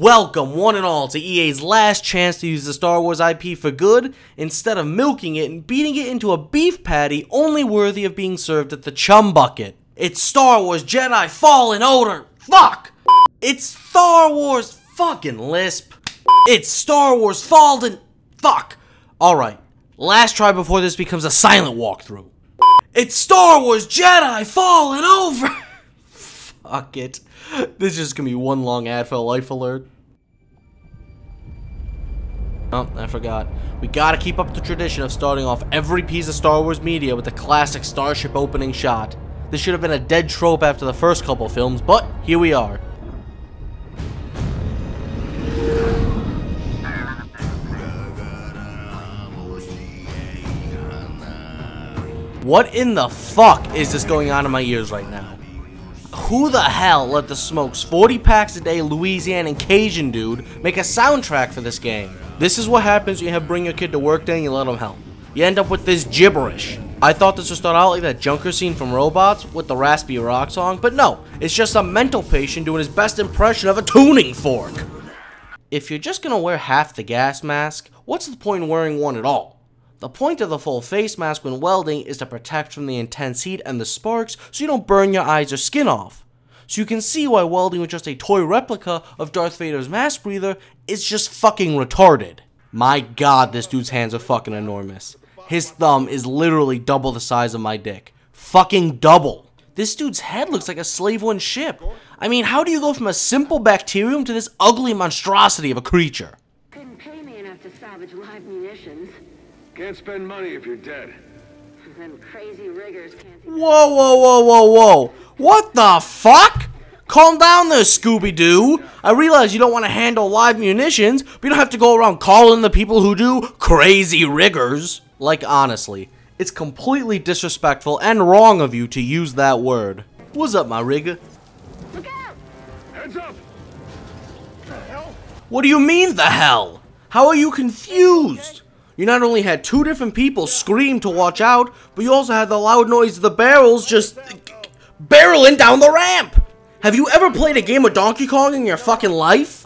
Welcome, one and all, to EA's last chance to use the Star Wars IP for good, instead of milking it and beating it into a beef patty only worthy of being served at the chum bucket. It's Star Wars Jedi Fallen Order. Fuck! It's Star Wars fucking lisp. It's Star Wars Fallen. Fuck! Alright, last try before this becomes a silent walkthrough. It's Star Wars Jedi Fallen Over! Fuck it. This is just gonna be one long ad for a life alert. Oh, I forgot. We gotta keep up the tradition of starting off every piece of Star Wars media with the classic starship opening shot. This should have been a dead trope after the first couple films, but here we are. What in the fuck is this going on in my ears right now? Who the hell let the smokes 40 packs a day Louisiana and Cajun dude make a soundtrack for this game? This is what happens when you have bring your kid to work day and you let him help. You end up with this gibberish. I thought this would start out like that Junker scene from Robots with the raspy rock song, but no, it's just a mental patient doing his best impression of a tuning fork. If you're just gonna wear half the gas mask, what's the point in wearing one at all? The point of the full face mask when welding is to protect from the intense heat and the sparks so you don't burn your eyes or skin off. So you can see why welding with just a toy replica of Darth Vader's mask breather is just fucking retarded. My god, this dude's hands are fucking enormous. His thumb is literally double the size of my dick. Fucking double. This dude's head looks like a slave one ship. I mean, how do you go from a simple bacterium to this ugly monstrosity of a creature? Couldn't pay me enough to salvage live munitions. Can't spend money if you're dead. Them crazy riggers can't. Whoa, whoa, whoa, whoa, whoa. What the fuck? Calm down there, Scooby-Doo. I realize you don't want to handle live munitions, but you don't have to go around calling the people who do crazy riggers. Like, honestly, it's completely disrespectful and wrong of you to use that word. What's up, my rigger? Look out! Heads up! What do you mean, the hell? How are you confused? You not only had two different people scream to watch out, but you also had the loud noise of the barrels just barreling down the ramp. Have you ever played a game of Donkey Kong in your fucking life?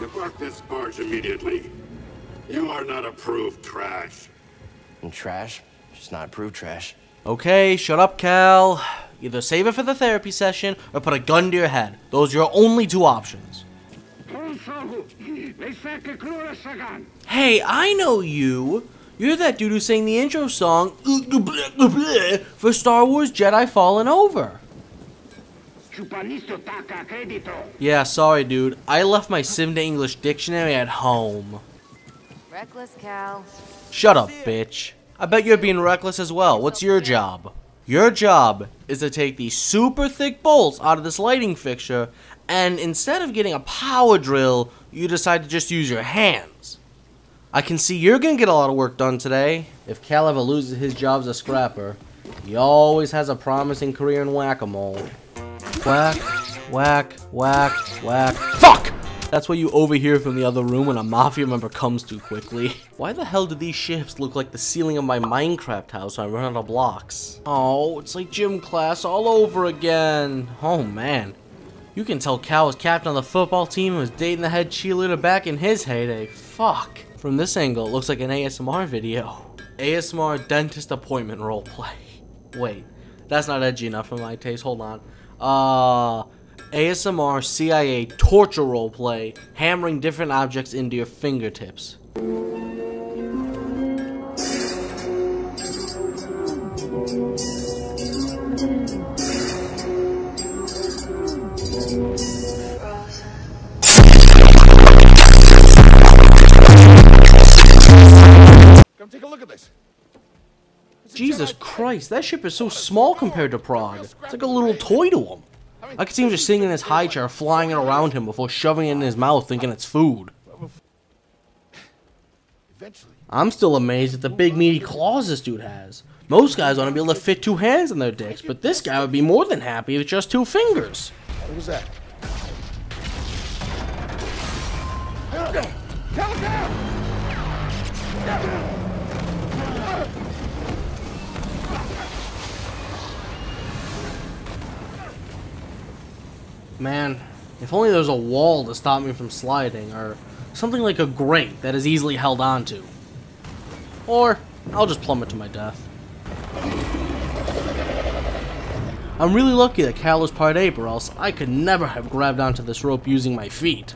Depart this barge immediately. You are not approved trash. And trash, just not approved trash. Okay, shut up, Cal. Either save it for the therapy session or put a gun to your head. Those are your only two options. Hey, I know you. You're that dude who sang the intro song for Star Wars Jedi Fallen Over. Yeah, sorry, dude. I left my Sim to English dictionary at home. Reckless Cal. Shut up, bitch. I bet you're being reckless as well. What's your job? Your job is to take these super thick bolts out of this lighting fixture, and instead of getting a power drill, you decide to just use your hands. I can see you're gonna get a lot of work done today. If Cal ever loses his job as a scrapper, he always has a promising career in whack-a-mole. Whack, whack, whack, whack. Fuck! That's what you overhear from the other room when a mafia member comes too quickly. Why the hell do these ships look like the ceiling of my Minecraft house when I run out of blocks? Oh, it's like gym class all over again. Oh man. You can tell Cal was captain of the football team and was dating the head cheerleader back in his heyday. Fuck. From this angle, it looks like an ASMR video. ASMR dentist appointment roleplay. Wait, that's not edgy enough for my taste. Hold on. Uh, ASMR CIA torture roleplay, hammering different objects into your fingertips. Come take a look at this. Jesus Christ, that ship is so small compared to Prauf. It's like a little toy to him. I could see him just sitting in his high chair, flying it around him before shoving it in his mouth, thinking it's food. I'm still amazed at the big meaty claws this dude has. Most guys want to be able to fit two hands in their dicks, but this guy would be more than happy with just two fingers. What was that? Calico! Man, if only there was a wall to stop me from sliding, or something like a grate that is easily held onto. Or, I'll just plummet to my death. I'm really lucky that Cal is part ape, or else I could never have grabbed onto this rope using my feet.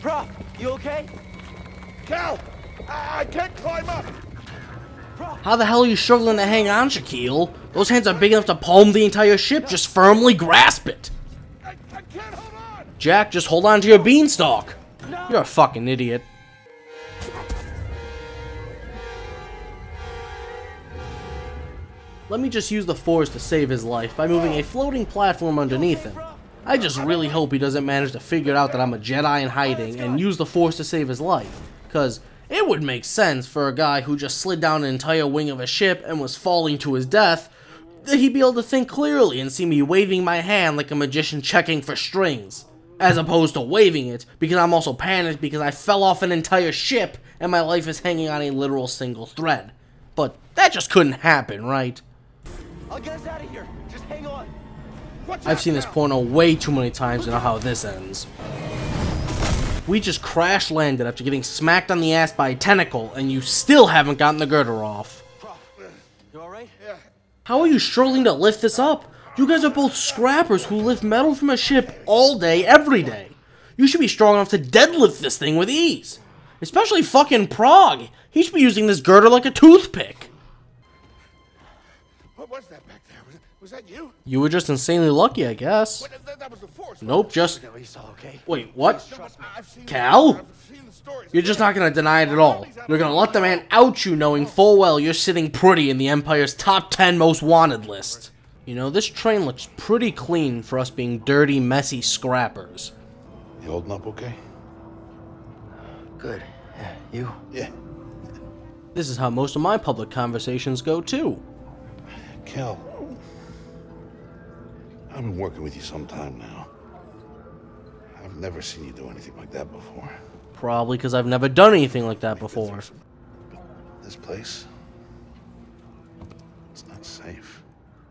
Prauf, you okay? Cal! I, I can't climb up! How the hell are you struggling to hang on, Shaquille? Those hands are big enough to palm the entire ship, just firmly grasp it! Jack, just hold on to your beanstalk! You're a fucking idiot. Let me just use the force to save his life by moving a floating platform underneath him. I just really hope he doesn't manage to figure out that I'm a Jedi in hiding and use the force to save his life. Cause it would make sense for a guy who just slid down an entire wing of a ship and was falling to his death, that he'd be able to think clearly and see me waving my hand like a magician checking for strings. As opposed to waving it, because I'm also panicked because I fell off an entire ship and my life is hanging on a literal single thread. But that just couldn't happen, right? I'll get us out of here. Just hang on. What's I've that seen this porno way too many times to know how this ends. We just crash landed after getting smacked on the ass by a tentacle, and you still haven't gotten the girder off. Prauf, uh, you alright? Yeah. How are you struggling to lift this up? You guys are both scrappers who lift metal from a ship all day, every day. You should be strong enough to deadlift this thing with ease. Especially fucking Prauf. He should be using this girder like a toothpick. What was that back there? Was, was that you? You were just insanely lucky, I guess. What, that, that was the force. Nope, just. No, he's all okay. Wait, what? No, but I've seen Cal? I've seen the stories. You're just not gonna deny it at all. You're gonna let the man out you knowing full well you're sitting pretty in the Empire's top 10 most wanted list. You know, this train looks pretty clean for us being dirty, messy scrappers. You holding up okay? Good. Yeah, you? Yeah. This is how most of my public conversations go, too. Cal, I've been working with you some time now. I've never seen you do anything like that before. Probably because I've never done anything like that before. This place, it's not safe.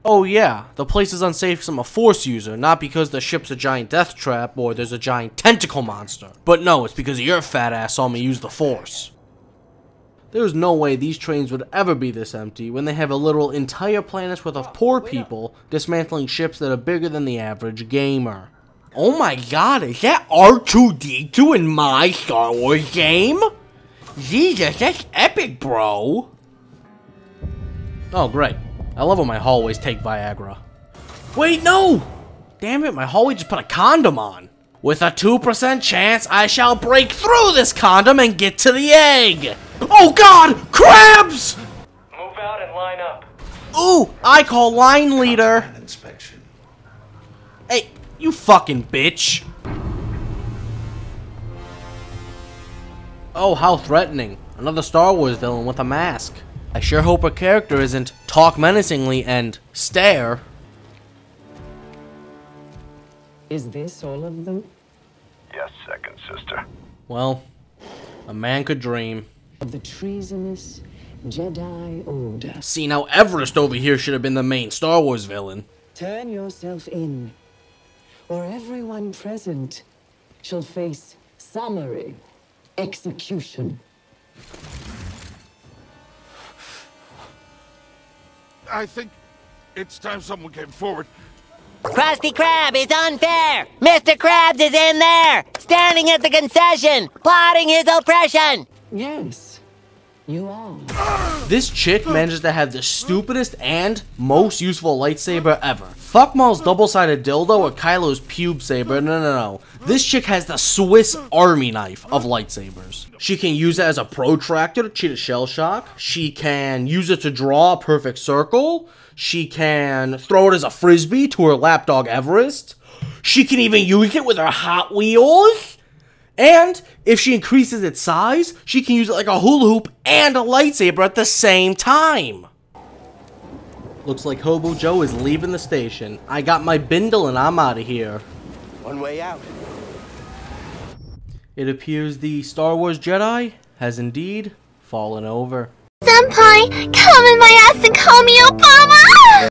Oh yeah, the place is unsafe because I'm a Force user, not because the ship's a giant death trap or there's a giant tentacle monster. But no, it's because your fat ass saw me use the Force. There's no way these trains would ever be this empty when they have a literal entire planet's worth of poor people dismantling ships that are bigger than the average gamer. Oh my god, is that R2-D2 in my Star Wars game? Jesus, that's epic, bro. Oh, great. I love when my hallways take Viagra. Wait, no! Damn it, my hallway just put a condom on. With a 2% chance, I shall break through this condom and get to the egg! Oh god! Crabs! Move out and line up. Ooh, I call line leader. Inspection. Hey, you fucking bitch. Oh, how threatening. Another Star Wars villain with a mask. I sure hope her character isn't talk menacingly and stare. Is this all of them? Yes, second sister. Well, a man could dream. Of the treasonous Jedi Order. See, now Everest over here should have been the main Star Wars villain. Turn yourself in, or everyone present shall face summary execution. I think it's time someone came forward. Krusty Krab is unfair! Mr. Krabs is in there! Standing at the concession! Plotting his oppression! Yes, you. This chick manages to have the stupidest and most useful lightsaber ever. Fuck Maul's double-sided dildo or Kylo's pube saber. No, no, no. This chick has the Swiss Army knife of lightsabers. She can use it as a protractor to cheat a shell shock. She can use it to draw a perfect circle. She can throw it as a frisbee to her lapdog Everest. She can even use it with her Hot Wheels. And if she increases its size, she can use it like a hula hoop and a lightsaber at the same time. Looks like Hobo Joe is leaving the station. I got my bindle and I'm out of here. One way out. It appears the Star Wars Jedi has indeed fallen over. Senpai, come in my ass and call me Obama!